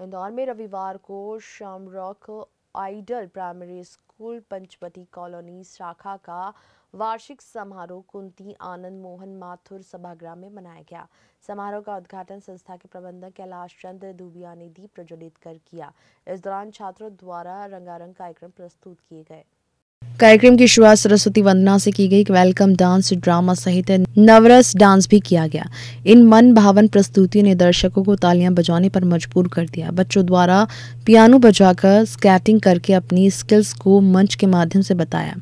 इंदौर में रविवार को Shamrock idol primary school Panchvati colony शाखा का वार्षिक समारोह कुंती आनंद मोहन माथुर सभागृह में मनाया गया। समारोह का उद्घाटन संस्था के प्रबंधक कैलाश चंद्र दुबिया ने दीप प्रज्वलित कर किया। इस दौरान छात्रों द्वारा रंगारंग कार्यक्रम प्रस्तुत किए गए। कार्यक्रम की शुरुआत सरस्वती वंदना से की गई वेलकम डांस ड्रामा सहित नवरस डांस भी किया गया। इन मन भावन प्रस्तुतियों ने दर्शकों को तालियाँ बजाने पर मजबूर कर दिया। बच्चों द्वारा पियानो बजाकर स्केटिंग करके अपनी स्किल्स को मंच के माध्यम से बताया।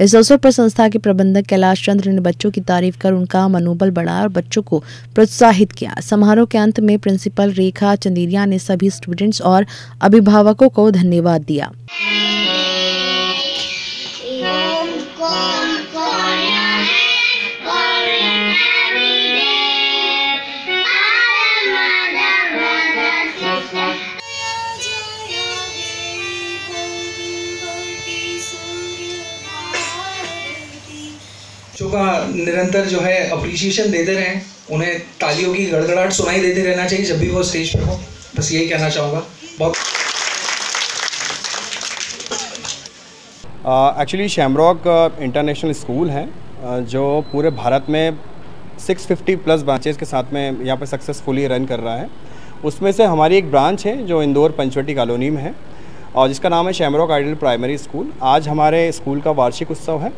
इस अवसर पर संस्था के प्रबंधक कैलाश चंद्र ने बच्चों की तारीफ़ कर उनका मनोबल बढ़ाया और बच्चों को प्रोत्साहित किया। समारोह के अंत में प्रिंसिपल रेखा चंदेरिया ने सभी स्टूडेंट्स और अभिभावकों को धन्यवाद दिया। बच्चों का निरंतर जो है अप्रिसिएशन देते रहें, उन्हें तालियों की गड़गड़ाहट सुनाई देते रहना चाहिए जब भी वो स्टेज पर हो। बस यही कहना चाहूँगा। बहुत एक्चुअली शैमरॉक इंटरनेशनल स्कूल है जो पूरे भारत में 650 प्लस ब्रांचेस के साथ में यहाँ पर सक्सेसफुली रन कर रहा है। उसमें से हमारी एक ब्रांच है जो इंदौर पंचवटी कॉलोनी में है, और जिसका नाम है शैमरॉक आइडल प्राइमरी स्कूल आज हमारे स्कूल का वार्षिक उत्सव है।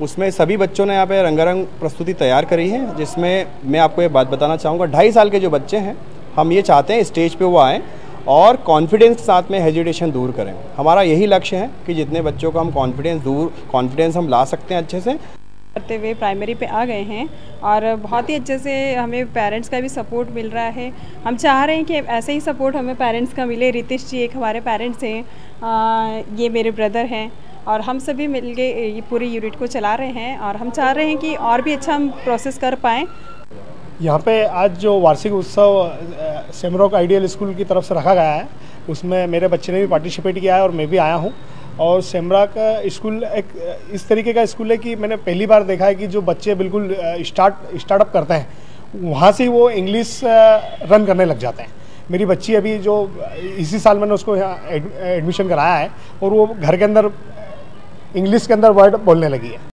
उसमें सभी बच्चों ने यहाँ पे रंगारंग प्रस्तुति तैयार करी है, जिसमें मैं आपको ये बात बताना चाहूँगा, ढाई साल के जो बच्चे हैं, हम ये चाहते हैं स्टेज पे वो आएँ और कॉन्फिडेंस के साथ में हेजिटेशन दूर करें। हमारा यही लक्ष्य है कि जितने बच्चों को हम कॉन्फिडेंस दूर कॉन्फिडेंस हम ला सकते हैं अच्छे से। करते हुए प्राइमरी पे आ गए हैं और बहुत ही अच्छे से हमें पेरेंट्स का भी सपोर्ट मिल रहा है। हम चाह रहे हैं कि ऐसे ही सपोर्ट हमें पेरेंट्स का मिले। रितेश जी एक हमारे पेरेंट्स हैं। ये मेरे ब्रदर हैं। और हम सभी मिल के ये पूरी यूनिट को चला रहे हैं और हम चाह रहे हैं कि और भी अच्छा हम प्रोसेस कर पाएँ। यहाँ पे आज जो वार्षिक उत्सव सेमरॉक आइडियल स्कूल की तरफ़ से रखा गया है, उसमें मेरे बच्चे ने भी पार्टिसिपेट किया है और मैं भी आया हूँ। और सेमरा का स्कूल एक इस तरीके का स्कूल है कि मैंने पहली बार देखा है कि जो बच्चे बिल्कुल स्टार्ट स्टार्टअप करते हैं, वहाँ से वो इंग्लिश रन करने लग जाते हैं। मेरी बच्ची अभी जो, इसी साल मैंने उसको एडमिशन कराया है और वो घर के अंदर इंग्लिश के अंदर वर्ड बोलने लगी है।